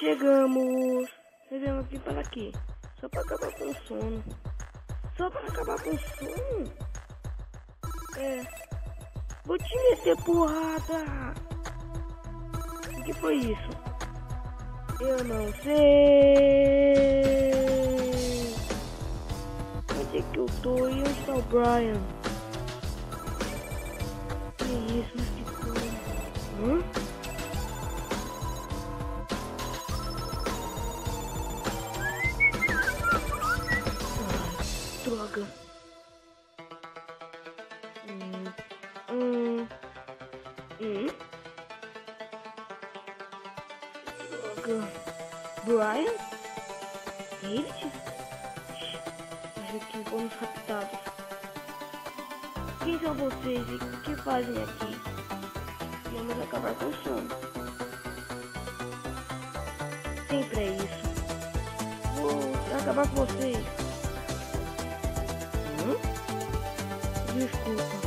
Chegamos! Chegamos aqui para quê? Só para acabar com o sono. Só para acabar com o sono? É. Vou te meter porrada! O que foi isso? Eu não sei! Onde é que eu tô e onde está o Brian? Mas droga. Hum. Hum. Hum. Droga. Brian? Eles? Vejo que fomos raptados. Quem são vocês e o que fazem aqui? Vamos acabar é com o sono. Sempre é isso. Vou acabar com vocês. Hum? Desculpa.